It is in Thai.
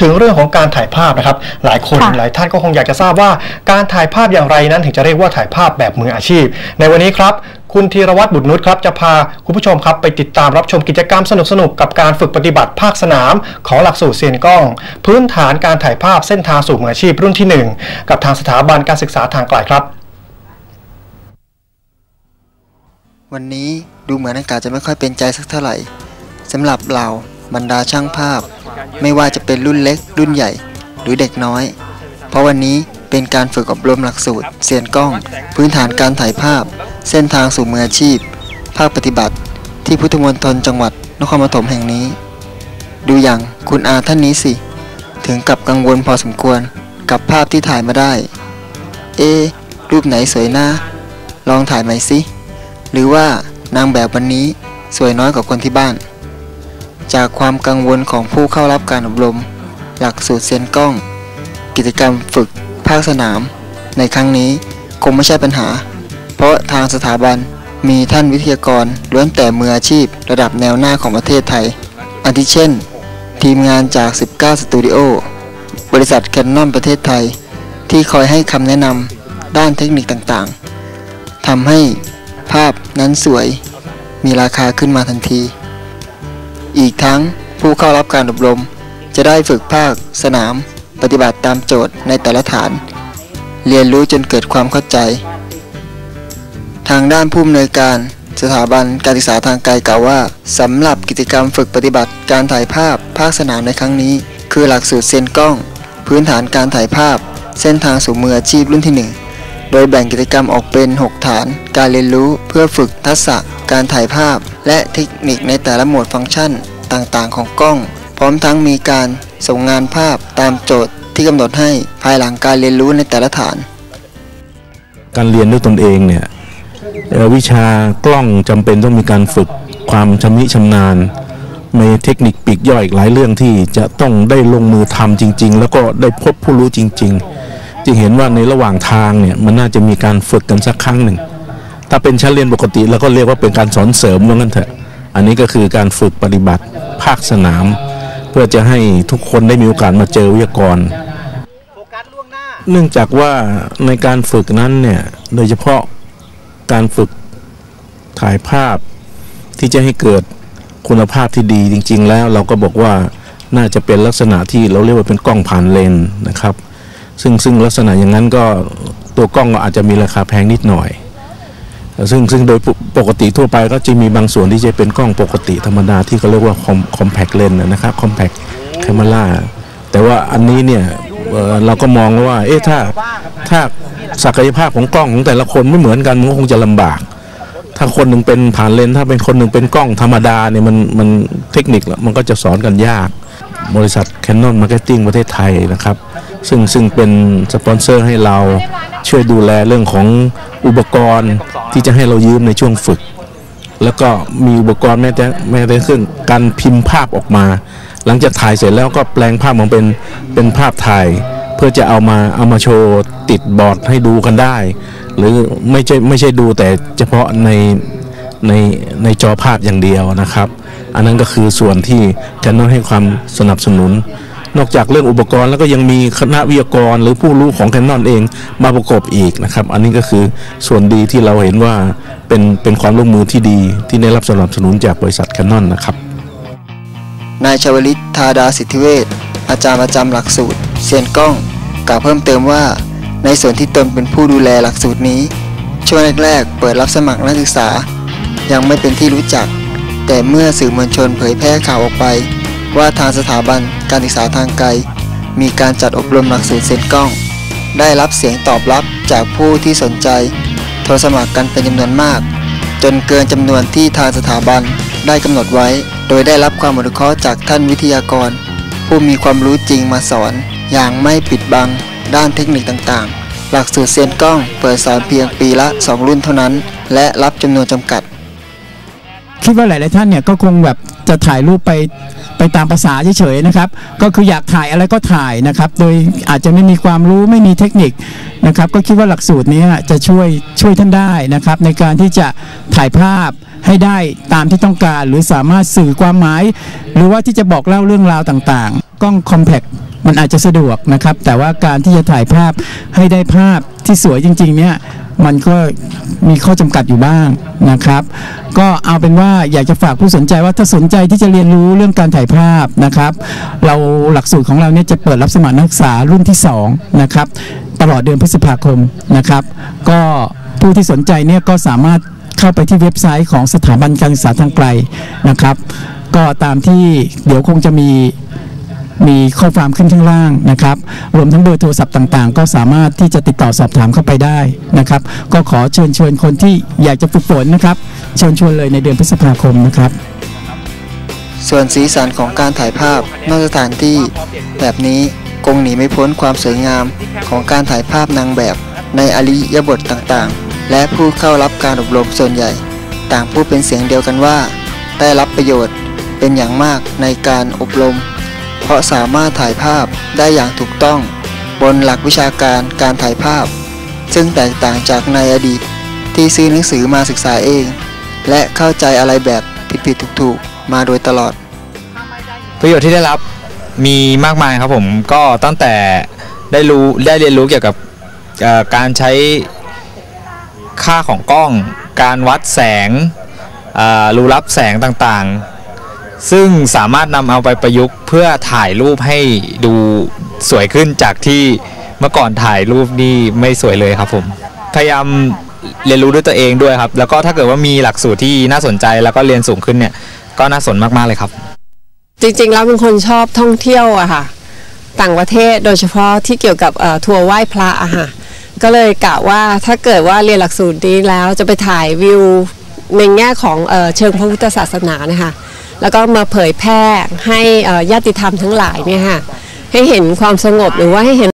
ถึงเรื่องของการถ่ายภาพนะครับ หลายคนค่ะหลายท่านก็คงอยากจะทราบว่าการถ่ายภาพอย่างไรนั้น ถึงจะเรียกว่าถ่ายภาพแบบมืออาชีพ ในวันนี้ครับ คุณธีรวัตรบุตรนุชครับ จะพาคุณผู้ชมครับ ไปติดตามรับชมกิจกรรมสนุกๆกับการฝึกปฏิบัติภาคสนาม ของหลักสูตรเซียนกล้อง พื้นฐานการถ่ายภาพเส้นทางสู่มืออาชีพรุ่นที่หนึ่งกับทางสถาบันการศึกษาทางไกลครับ วันนี้ดูเหมือนอากาศจะไม่ค่อยเป็นใจสักเท่าไหร่สำหรับเรา บรรดาช่างภาพ ไม่ว่าจะเป็นรุ่นเล็ก รุ่นใหญ่ หรือเด็กน้อย เพราะวันนี้เป็นการฝึกอบรมหลักสูตร เสียนกล้อง พื้นฐานการถ่ายภาพ เส้นทางสู่มืออาชีพ ภาคปฏิบัติ ที่พุทธมณฑลจังหวัดนครปฐมแห่งนี้ ดูอย่างคุณอาท่านนี้สิ ถึงกับกังวลพอสมควรกับภาพที่ถ่ายมาได้ เอ รูปไหนสวยหน้า ลองถ่ายใหม่สิ หรือว่านางแบบวันนี้สวยน้อยกว่าคนที่บ้าน จากความกังวลของผู้เข้ารับการอบรม หลักสูตรเซนกล้อง กิจกรรมฝึก ภาคสนาม ในครั้งนี้คงไม่ใช่ปัญหา เพราะทางสถาบันมีท่านวิทยากรล้วนแต่มืออาชีพระดับแนวหน้าของประเทศไทย อาทิเช่น ทีมงานจาก 19 สตูดิโอบริษัทแคนนอนประเทศไทย ที่คอยให้คำแนะนำด้านเทคนิคต่างๆทำให้ภาพนั้นสวย มีราคาขึ้นมาทันที อีกทั้งผู้เข้ารับการอบรม จะได้ฝึกภาคสนาม ปฏิบัติตามโจทย์ในแต่ละฐาน เรียนรู้จนเกิดความเข้าใจ ทางด้านผู้อำนวยการสถาบันการศึกษาทางไกลกล่าวว่าสำหรับกิจกรรมฝึกปฏิบัติการถ่ายภาพภาคสนามในครั้งนี้ คือหลักสูตรเซียนกล้อง พื้นฐานการถ่ายภาพ เส้นทางสู่มืออาชีพรุ่นที่หนึ่งโดยแบ่งกิจกรรมออกเป็น 6 ฐาน การเรียนรู้เพื่อฝึกทักษะการถ่ายภาพ และเทคนิคในแต่ละโหมดฟังก์ชันต่างๆ ของกล้อง พร้อมทั้งมีการส่งงานภาพตามโจทย์ที่กำหนดให้ภายหลังการเรียนรู้ในแต่ละฐาน การเรียนด้วยตนเองเนี่ยวิชากล้องจำเป็นต้องมีการฝึกความชำนิชำนาญในเทคนิคปีกย่อยอีกหลายเรื่องที่จะต้องได้ลงมือทำจริง ๆ แล้วก็ได้พบผู้รู้จริง ๆ จึงเห็นว่าในระหว่างทางเนี่ยมันน่าจะมีการฝึกกันสักครั้งหนึ่ง ถ้าเป็นชั้นเรียนปกติเราก็เรียกว่าเป็นการสอนเสริมว่างั้นเถอะ อันนี้ก็คือการฝึกปฏิบัติภาคสนาม เพื่อจะให้ทุกคนได้มีโอกาสมาเจอวิทยากร เนื่องจากว่าในการฝึกนั้นเนี่ย โดยเฉพาะการฝึกถ่ายภาพที่จะให้เกิดคุณภาพที่ดีจริง ๆ แล้วเราก็บอกว่าน่าจะเป็นลักษณะที่เราเรียกว่าเป็นกล้องผ่านเลนนะครับ ซึ่งซึ่งลักษณะอย่างนั้นก็ตัวกล้องก็อาจจะมีราคาแพงนิดหน่อย ซึ่งซึ่งโดยปกติทั่วไปก็จะมีบางส่วนที่จะเป็นกล้องปกติธรรมดาที่เขาเรียกว่าคอมแพคเลนนะครับคอมแพคแคม r a แต่ว่าอันนี้เนี่ยเเราก็มองว่า เอ๊ะถ้าถ้าศักยภาพของกล้องของแต่ละคนไม่เหมือนกันมันก็คงจะลำบาก ถ้าคนหนึ่งเป็นผ่านเลนถ้าเป็นคนหนึ่งเป็นกล้องธรรมดาเนี่ยมันมันเทคนิคละมันก็จะสอนกันยาก บริษัท Canon Marketing ประเทศไทยนะครับ ซึ่งซึ่งเป็นสปอนเซอร์ให้เราช่วยดูแลเรื่องของอุปกรณ์ที่จะให้เรายืมในช่วงฝึก แล้วก็มีอุปกรณ์แม้แต่แม้แต่เครื่องการพิมพ์ภาพออกมา หลังจากถ่ายเสร็จแล้วก็แปลงภาพมาเป็นเป็นภาพถ่าย เพื่อจะเอามาเอามาโชว์ติดบอร์ดให้ดูกันได้ หรือไม่ใช่ไม่ใช่ดูแต่เฉพาะในในในจอภาพอย่างเดียวนะครับ อันนั้นก็คือส่วนที่แคนนอนให้ความสนับสนุน นอกจากเรื่องอุปกรณ์แล้วก็ยังมีคณะวิทยากรหรือผู้รู้ของแคนนอนเองมาประกอบอีกนะครับ อันนี้ก็คือส่วนดีที่เราเห็นว่าเป็นเป็นความร่วมมือที่ดีที่ได้รับสนับสนุนจากบริษัทแคนนอนนะครับ นายชวลิตธาดาสิทธิเวชอาจารย์ประจำหลักสูตรเซียนกล้องกล่าวเพิ่มเติมว่า ในส่วนที่ตนเป็นผู้ดูแลหลักสูตรนี้ ช่วงแรกๆเปิดรับสมัครนักศึกษา ยังไม่เป็นที่รู้จัก แต่เมื่อสื่อมวลชนเผยแพร่ข่าวออกไป ว่าทางสถาบันการศึกษาทางไกล มีการจัดอบรมหลักสูตรเซียนกล้อง ได้รับเสียงตอบรับจากผู้ที่สนใจ โทรสมัครกันเป็นจำนวนมาก จนเกินจำนวนที่ทางสถาบันได้กำหนดไว้ โดยได้รับความอนุเคราะห์จากท่านวิทยากร ผู้มีความรู้จริงมาสอน อย่างไม่ปิดบัง ด้านเทคนิคต่างๆ หลักสูตรเซียนกล้องเปิดสอนเพียงปีละ 2 รุ่นเท่านั้น และรับจำนวนจำกัด คิดว่าหลาย ๆ ท่านเนี่ยก็คงแบบจะถ่ายรูปไปไปตามภาษาเฉย ๆ นะครับ ก็คืออยากถ่ายอะไรก็ถ่ายนะครับ โดยอาจจะไม่มีความรู้ไม่มีเทคนิคนะครับ ก็คิดว่าหลักสูตรนี้จะช่วยช่วยท่านได้นะครับ ในการที่จะถ่ายภาพให้ได้ตามที่ต้องการ หรือสามารถสื่อความหมาย หรือว่าที่จะบอกเล่าเรื่องราวต่าง ๆ กล้องคอมแพคมันอาจจะสะดวกนะครับ แต่ว่าการที่จะถ่ายภาพให้ได้ภาพที่สวยจริง ๆ เนี่ย มันก็มีข้อจำกัดอยู่บ้างนะครับ ก็เอาเป็นว่าอยากจะฝากผู้สนใจว่าถ้าสนใจที่จะเรียนรู้เรื่องการถ่ายภาพนะครับ เราหลักสูตรของเราเนี่ยจะเปิดรับสมัครนักศึกษารุ่นที่2นะครับตลอดเดือนพฤษภาคมนะครับ ก็ผู้ที่สนใจเนี่ยก็สามารถเข้าไปที่เว็บไซต์ของสถาบันการศึกษาทางไกลนะครับ ก็ตามที่เดี๋ยวคงจะมี มีข้อความขึ้นข้างล่างนะครับ รวมทั้งเบอร์โทรศัพท์ต่างๆ ก็สามารถที่จะติดต่อสอบถามเข้าไปได้นะครับ ก็ขอเชิญชวนคนที่อยากจะฝึกฝนนะครับ เชิญชวนเลยในเดือนพฤษภาคมนะครับ ส่วนสีสันของการถ่ายภาพนอกสถานที่แบบนี้คงหนีไม่พ้นความสวยงามของการถ่ายภาพนางแบบในอริยบทต่างๆ และผู้เข้ารับการอบรมส่วนใหญ่ ต่างพูดเป็นเสียงเดียวกันว่า ได้รับประโยชน์เป็นอย่างมากในการอบรม เพราะสามารถถ่ายภาพได้อย่างถูกต้อง บนหลักวิชาการการถ่ายภาพ ซึ่งแตกต่างจากในอดีตที่ซื้อหนังสือมาศึกษาเอง และเข้าใจอะไรแบบผิดๆถูกๆ มาโดยตลอด ประโยชน์ที่ได้รับมีมากมายครับผมก็ตั้งแต่ได้รู้ได้เรียนรู้เกี่ยวกับการใช้ค่าของกล้อง การวัดแสงรูรับแสงต่างๆ ซึ่งสามารถนำเอาไปประยุกต์เพื่อถ่ายรูปให้ดูสวยขึ้นจากที่เมื่อก่อนถ่ายรูปนี่ไม่สวยเลยครับผม พยายามเรียนรู้ด้วยตัวเองด้วยครับ แล้วก็ถ้าเกิดว่ามีหลักสูตรที่น่าสนใจแล้วก็เรียนสูงขึ้นเนี่ยก็น่าสนมากๆเลยครับ จริงๆแล้วเป็นคนชอบท่องเที่ยวอะค่ะ ต่างประเทศโดยเฉพาะที่เกี่ยวกับทัวร์ไหว้พระอะค่ะก็เลยกะว่าถ้าเกิดว่าเรียนหลักสูตรนี้แล้วจะไปถ่ายวิวในแง่ของเอเชิงพระพุทธศาสนานะคะ แล้วก็มาเผยแพร่ให้ญาติธรรมทั้งหลายเนี่ยค่ะให้เห็นความสงบหรือว่าให้เห็น